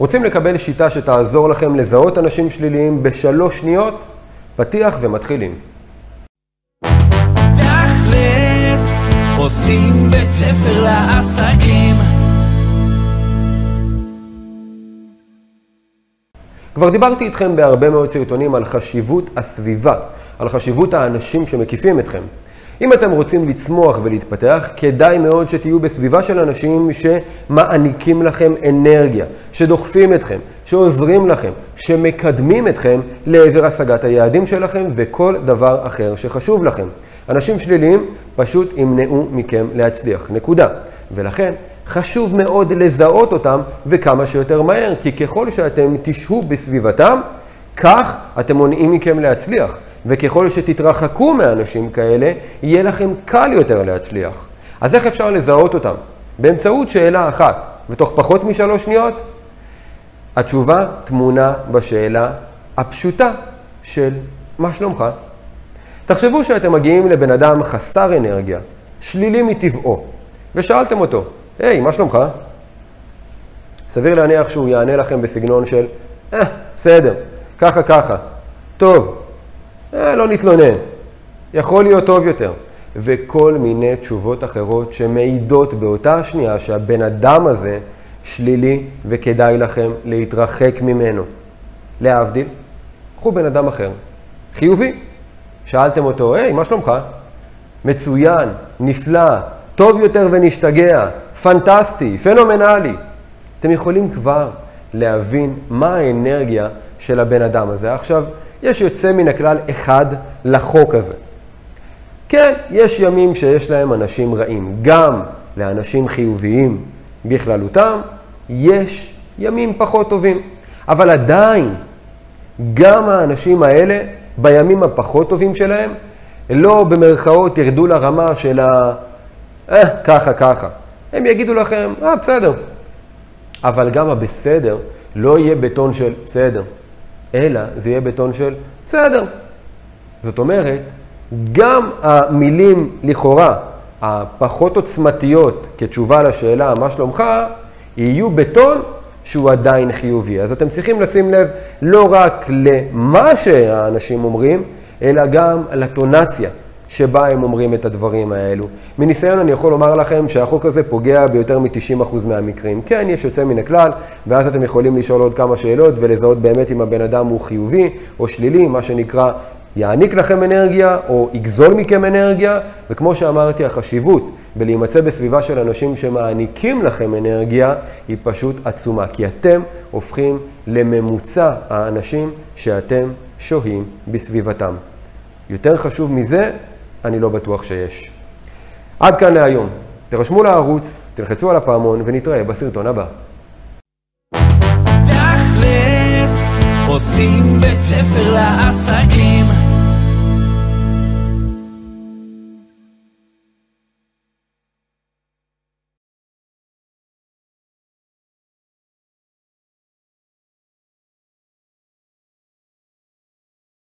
רוצים לקבל שיטה שתעזור לכם לזהות אנשים שליליים בשלוש שניות? פתיח ומתחילים. תכלס, עושים בית ספר לעסקים. כבר דיברתי איתכם בהרבה מאוד סרטונים על חשיבות הסביבה, על חשיבות האנשים שמקיפים אתכם. אם אתם רוצים לצמוח ולהתפתח, כדאי מאוד שתהיו בסביבה של אנשים שמעניקים לכם אנרגיה, שדוחפים אתכם, שעוזרים לכם, שמקדמים אתכם לעבר השגת היעדים שלכם וכל דבר אחר שחשוב לכם. אנשים שליליים פשוט ימנעו מכם להצליח, נקודה. ולכן, חשוב מאוד לזהות אותם וכמה שיותר מהר, כי ככל שאתם תשהו בסביבתם, כך אתם מונעים מכם להצליח. וככל שתתרחקו מאנשים כאלה, יהיה לכם קל יותר להצליח. אז איך אפשר לזהות אותם? באמצעות שאלה אחת, ותוך פחות משלוש שניות, התשובה טמונה בשאלה הפשוטה של מה שלומך? תחשבו שאתם מגיעים לבן אדם חסר אנרגיה, שלילי מטבעו, ושאלתם אותו, היי, hey, מה שלומך? סביר להניח שהוא יענה לכם בסגנון של, אה, בסדר, ככה ככה, טוב, אה, לא נתלונן, יכול להיות טוב יותר. וכל מיני תשובות אחרות שמעידות באותה שנייה שהבן אדם הזה שלילי וכדאי לכם להתרחק ממנו. להבדיל, קחו בן אדם אחר, חיובי. שאלתם אותו, היי, מה שלומך? מצוין, נפלא, טוב יותר ונשתגע, פנטסטי, פנומנלי. אתם יכולים כבר להבין מה האנרגיה של הבן אדם הזה. עכשיו, יש יוצא מן הכלל אחד לחוק הזה. כן, יש ימים שיש להם אנשים רעים. גם לאנשים חיוביים בכללותם, יש ימים פחות טובים. אבל עדיין, גם האנשים האלה, בימים הפחות טובים שלהם, לא במרכאות ירדו לרמה של ה... אה, ככה, ככה. הם יגידו לכם, אה, בסדר. אבל גם הבסדר לא יהיה בטון של בסדר. אלא זה יהיה בטון של בסדר. זאת אומרת, גם המילים לכאורה הפחות עוצמתיות כתשובה לשאלה מה שלומך, יהיו בטון שהוא עדיין חיובי. אז אתם צריכים לשים לב לא רק למה שהאנשים אומרים, אלא גם לטונציה שבה הם אומרים את הדברים האלו. מניסיון אני יכול לומר לכם שהחוק הזה פוגע ביותר מ-90% מהמקרים. כן, יש יוצא מן הכלל, ואז אתם יכולים לשאול עוד כמה שאלות ולזהות באמת אם הבן אדם הוא חיובי או שלילי, מה שנקרא יעניק לכם אנרגיה או יגזול מכם אנרגיה, וכמו שאמרתי, החשיבות בלהימצא בסביבה של אנשים שמעניקים לכם אנרגיה היא פשוט עצומה, כי אתם הופכים לממוצע האנשים שאתם שוהים בסביבתם. יותר חשוב מזה, אני לא בטוח שיש. עד כאן להיום. תרשמו לערוץ, תלחצו על הפעמון ונתראה בסרטון הבא. עושים בית ספר לעסקים.